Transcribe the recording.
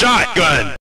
shotgun.